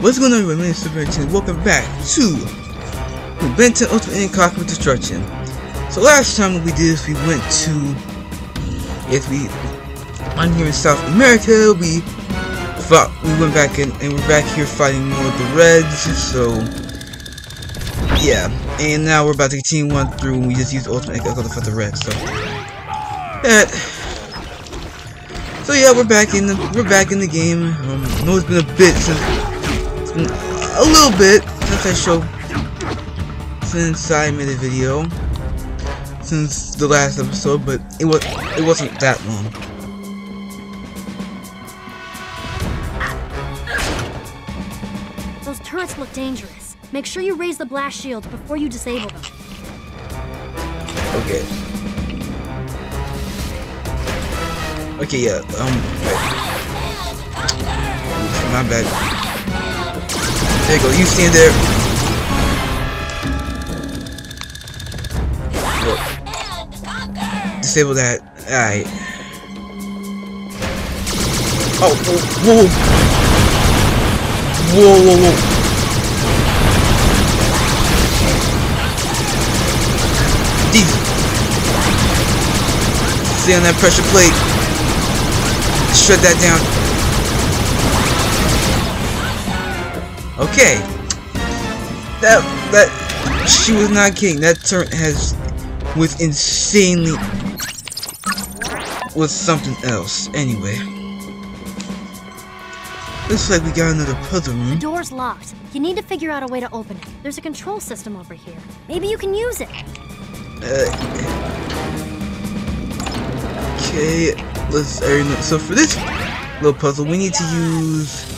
What's going on everybody, my name is Super 18. Welcome back to Ben 10 Ultimate Alien Cosmic Destruction. So last time we did is we went to yes we on here in South America we fought we went back in and we're back here fighting more of the Reds, so yeah. And now we're about to continue on through and we just used Ultimate Echo to fight the Reds, so that so yeah, we're back in the we're back in the game. Um, I know it's been a bit since a little bit since I showed since I made a video since the last episode, but it was it wasn't that long. Those turrets look dangerous. Make sure you raise the blast shield before you disable them. Okay. Okay, yeah, um... My bad. There you go, you stand there. Whoa. Disable that. Alright. Oh, whoa, whoa. Whoa, whoa, whoa. These. Stay on that pressure plate. Shut that down. Okay. That that she was not king. That turn has was insanely was something else. Anyway. Looks like we got another puzzle room. The door's locked. You need to figure out a way to open it. There's a control system over here. Maybe you can use it. Uh, okay, let's. uh, So for this little puzzle, we need to use.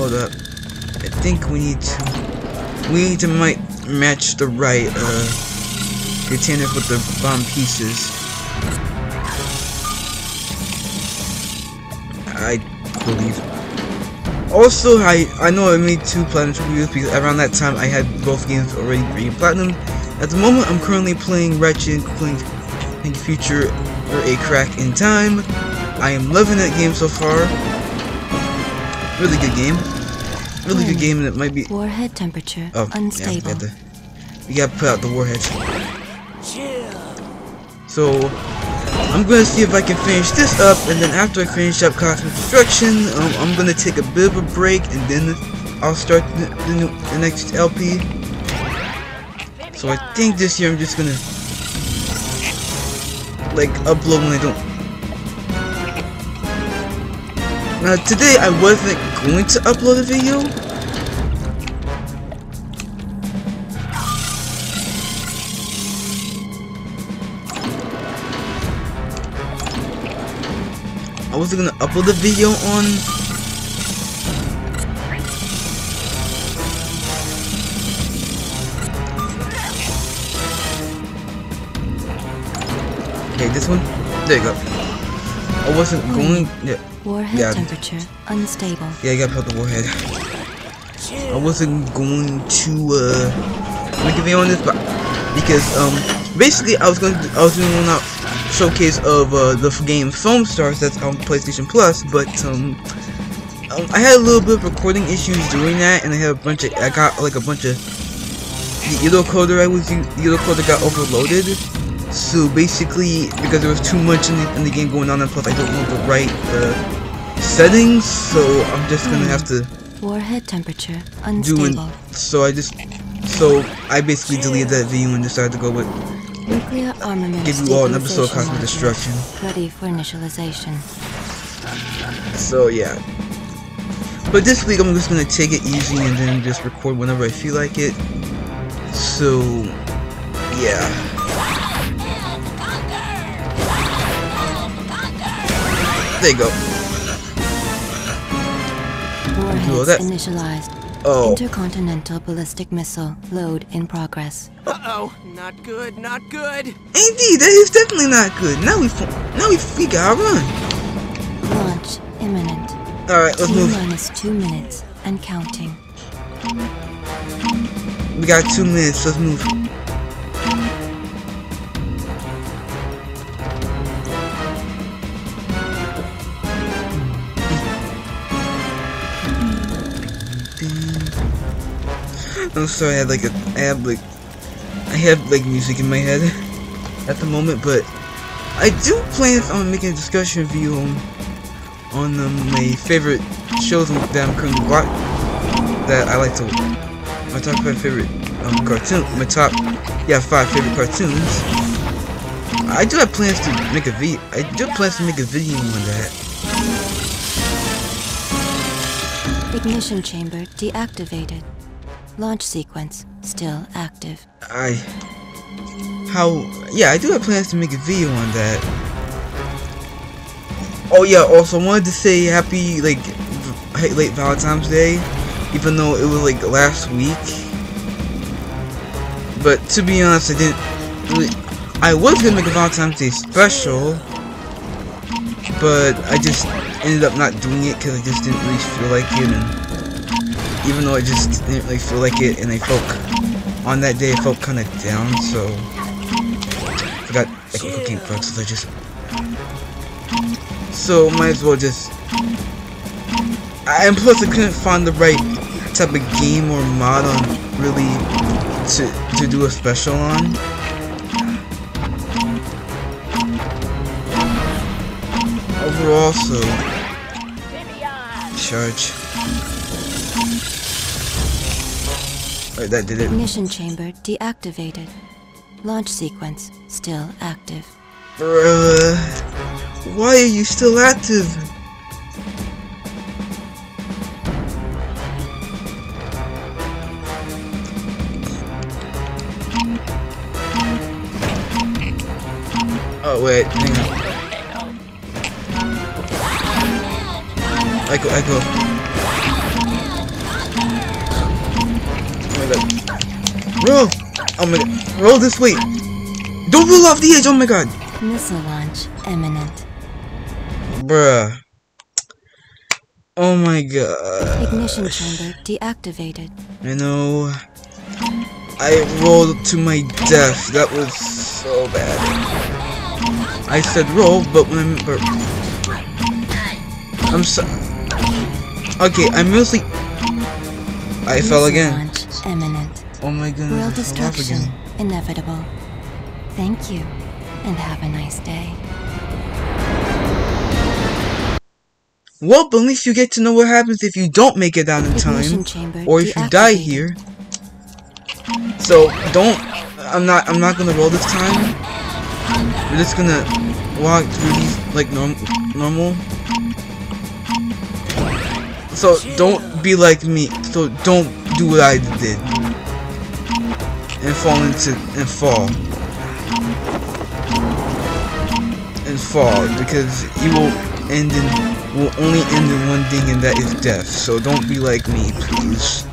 Hold up. I think we need to. We need to might match the right uh container with the bomb pieces. I believe. Also, I I know I made two platinum reviews because around that time I had both games already being platinum. At the moment, I'm currently playing Ratchet in Future or a Crack in Time. I am loving that game so far. Really good game. Really good game, and it might be. Warhead temperature Oh, yeah, we unstable. to. We got to put out the warheads. So, I'm gonna see if I can finish this up, and then after I finish up Cosmic Destruction, um, I'm gonna take a bit of a break, and then I'll start the, the, new, the next LP. So I think this year I'm just gonna like upload when I don't. Now today I wasn't going to upload a video. I wasn't gonna upload a video on Okay, this one? There you go. I wasn't going yeah, Warhead Yeah. temperature unstable. yeah, I gotta put the warhead. I wasn't going to uh make a video on this but because um basically I was going to I was doing out showcase of uh, the game Foam Stars that's on PlayStation Plus, but um, um I had a little bit of recording issues doing that, and I had a bunch of I got like a bunch of the Edo coder I was the Edo coder got overloaded. So basically, because there was too much in the, in the game going on, and plus I don't know the right uh, settings, so I'm just gonna have to hmm. Warhead temperature unstable. So I just so I basically deleted that video and decided to go with Nuclear armament Give you all an episode of Cosmic Destruction. Ready for initialization. So yeah. But this week I'm just gonna take it easy and then just record whenever I feel like it. So yeah. There you go. Warheads that- initialized. Oh, Intercontinental ballistic missile load in progress. Uh-oh, not good, not good. indeed, that is definitely not good. Now we fo- now we we gotta run. Launch imminent. All right, let's T move. minus two minutes and counting. We got two minutes. Let's move. I'm sorry, I had like a, I have like, I have like music in my head at the moment, but I do plan on making a discussion video on, on um, my favorite shows that I'm currently watching, that I like to, my top five favorite um, cartoon, my top, yeah, five favorite cartoons. I do have plans to make a video, I do have plans to make a video on that. Ignition chamber deactivated. Launch sequence still active. I how yeah I do have plans to make a video on that oh yeah also wanted to say happy like late Valentine's Day even though it was like last week but to be honest I didn't I was gonna make a Valentine's Day special but I just ended up not doing it because I just didn't really feel like it even though I just didn't really feel like it and I felt on that day I felt kind of down so I got like cooking products, so I just so might as well just and plus I couldn't find the right type of game or mod on really to to do a special on. Overall, so charge. Alright, that did it. Ignition chamber deactivated. Launch sequence still active. Bruh, why are you still active? Oh wait, hang on. Echo, echo. Roll! Oh my god. Roll this way! Don't roll off the edge, oh my god! Missile launch imminent. Bruh. Oh my god. Ignition chamber deactivated. I know, I rolled to my death. That was so bad. I said roll, but when I remember, I'm so. Okay, I mostly. I fell again. Imminent. Oh my goodness. World I fell off destruction inevitable. Thank you, and have a nice day. Well, but at least you get to know what happens if you don't make it out in time, or if you die here. So don't. I'm not. I'm not gonna roll this time. We're just gonna walk through these like norm normal. So don't be like me. So don't do what I did and fall into and fall and fall because you will end in will only end in one thing and that is death. So don't be like me, please.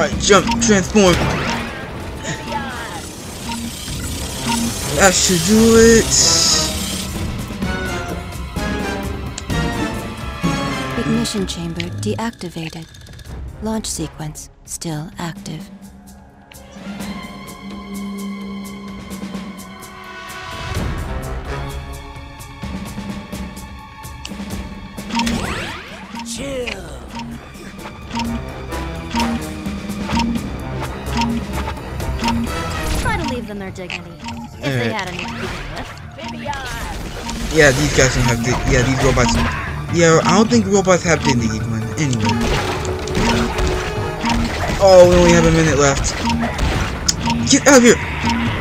Alright, jump, transform. That should do it. Ignition chamber deactivated. Launch sequence still active. Their dignity. If they had any to begin with. Yeah, these guys don't have di- yeah, these robots. Yeah, I don't think robots have dignity, man. Anyway. Oh, we only have a minute left. Get out of here!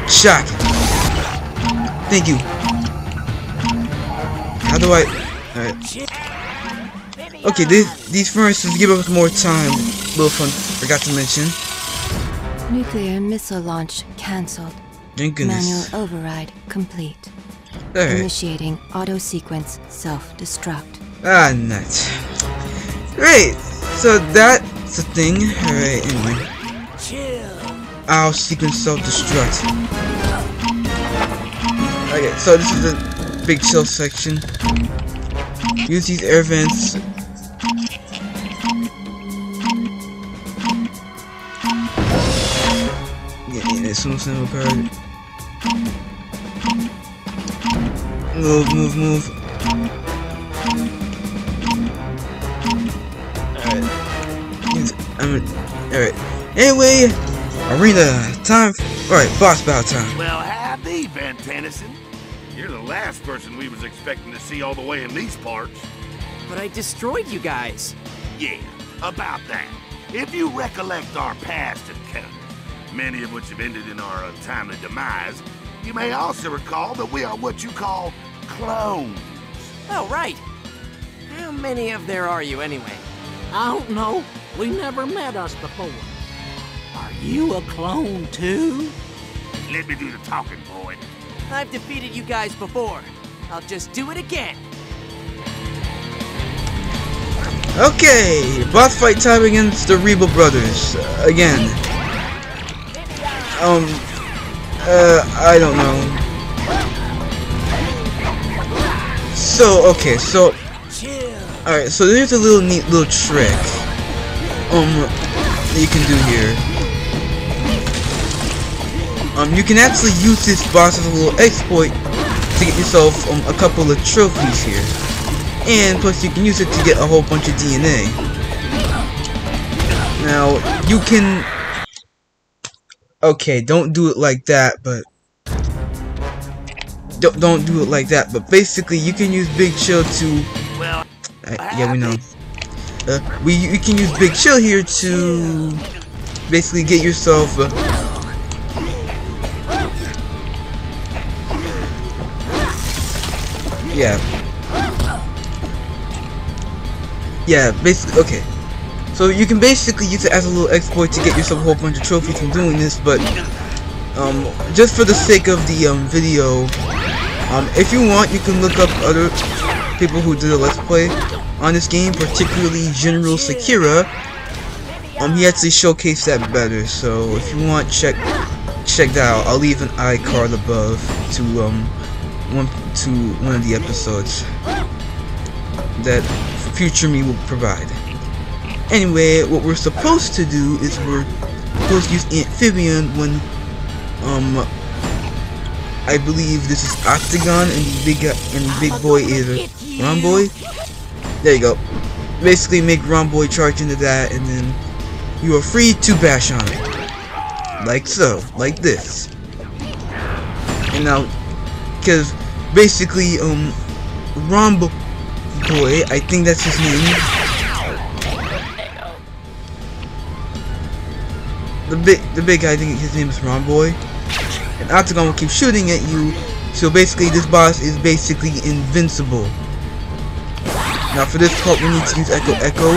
Shock. Thank you. How do I? Alright. Okay, these these furnaces give us more time. Little fun. Forgot to mention. Nuclear missile launch cancelled. Thank Manual override complete. Initiating auto sequence self destruct. Ah, nuts. Great. So that's the thing. Alright, anyway. Our sequence self-destruct. Okay, so this is the big chill section. Use these air vents. Yeah, yeah, some single card. Move, move, move. Alright. Alright. Anyway, arena time. Alright, boss battle time. Well, howdy, Ben Tennyson. You're the last person we was expecting to see all the way in these parts. But I destroyed you guys. Yeah, about that. If you recollect our past encounters, many of which have ended in our untimely demise, you may also recall that we are what you call clones. Oh, right. How many of there are you anyway? I don't know. We never met us before. Are you a clone too? Let me do the talking, boy. I've defeated you guys before. I'll just do it again. Okay, boss fight time against the Vreedle brothers. Uh, again. Um, uh, I don't know. So, okay, so, alright, so there's a little neat little trick, um, that you can do here. Um, you can actually use this boss as a little exploit to get yourself um, a couple of trophies here. And plus you can use it to get a whole bunch of DNA. Now, you can... Okay, don't do it like that, but... Don't, don't do it like that, but basically you can use Big Chill to... Well, Uh, yeah, we know. Uh, we you can use Big Chill here to basically get yourself. Uh, yeah. Yeah, basically, okay. So you can basically use it as a little exploit to get yourself a whole bunch of trophies from doing this, but um, just for the sake of the um, video, um, if you want, you can look up other people who did a let's play on this game, particularly General Sakira. Um, he actually showcased that better, so if you want, check check that out. I'll leave an iCard above to um one to one of the episodes that future me will provide. Anyway, what we're supposed to do is we're supposed to use Ampfibian when um I believe this is Octagon and big and big boy is Romboy. There you go. Basically make Romboy charge into that and then you are free to bash on it. Like so. Like this. And now because basically um Romboy I think that's his name. The big the big guy I think his name is Romboy and Octagon will keep shooting at you. So basically, this boss is basically invincible. Now for this part, we need to use Echo Echo.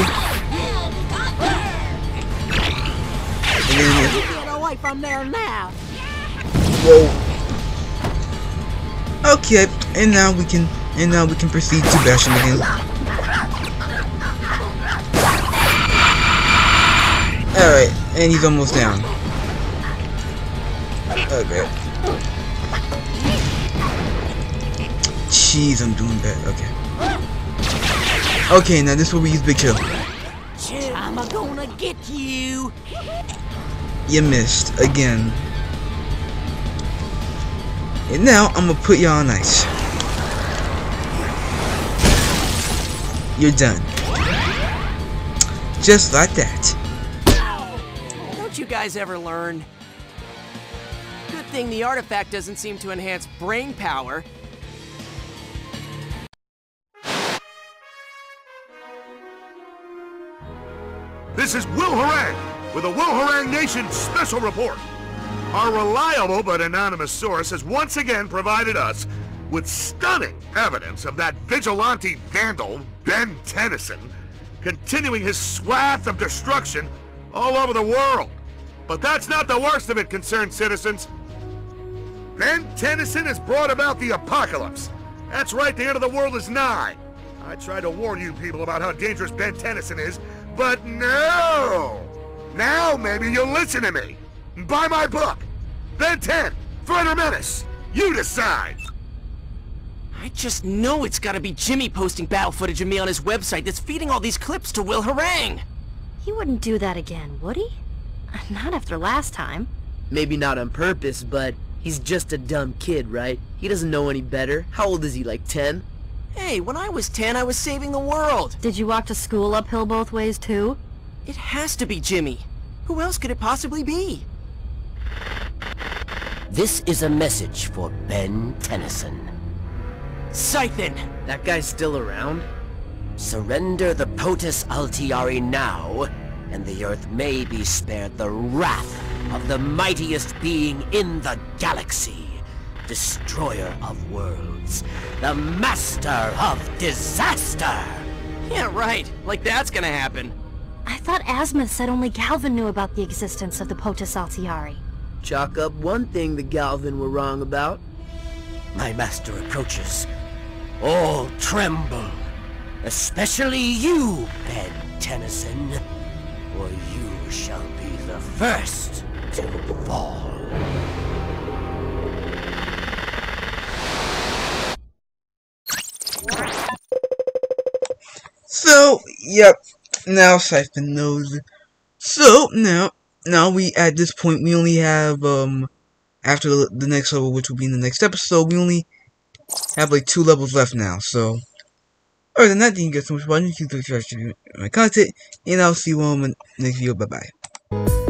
And then, Get away from there now. whoa. Okay, and now we can, and now we can proceed to bash him again. All right, and he's almost down. Oh, okay. Jeez, I'm doing bad. Okay. Okay, now this is where we use Big Chill. I'm gonna get you. You missed again. And now I'm gonna put you on ice. You're done. Just like that. Guys ever learn? Good thing the artifact doesn't seem to enhance brain power. this is Will Harangue with a Will Harangue Nation special report. Our reliable but anonymous source has once again provided us with stunning evidence of that vigilante vandal, Ben Tennyson, continuing his swath of destruction all over the world. But that's not the worst of it, concerned citizens. Ben Tennyson has brought about the apocalypse. That's right, the end of the world is nigh. I tried to warn you people about how dangerous Ben Tennyson is, but no! Now maybe you'll listen to me. Buy my book. Ben 10, Further Menace. You decide. I just know it's gotta be Jimmy posting battle footage of me on his website that's feeding all these clips to Will Harangue. He wouldn't do that again, would he? Not after last time. Maybe not on purpose, but he's just a dumb kid, right? He doesn't know any better. How old is he, like 10? Hey, when I was 10, I was saving the world. Did you walk to school uphill both ways, too? It has to be Jimmy. Who else could it possibly be? This is a message for Ben Tennyson. Psyphon! That guy's still around? Surrender the Potis Altiare now, and the Earth may be spared the wrath of the mightiest being in the galaxy. Destroyer of worlds. The Master of Disaster! Yeah, right. Like that's gonna happen. I thought Azmuth said only Galvan knew about the existence of the Potis Altiare. Chalk up one thing the Galvan were wrong about. My master approaches. All tremble. Especially you, Ben Tennyson. You shall be the first to fall. So, yep, now Psyphon knows. So, now, now we, at this point, we only have, um, after the, the next level, which will be in the next episode, we only have, like, two levels left now, so. Other than that, thank you guys so much for watching, keep subscribing to my content, and I'll see you all in the next video, bye-bye.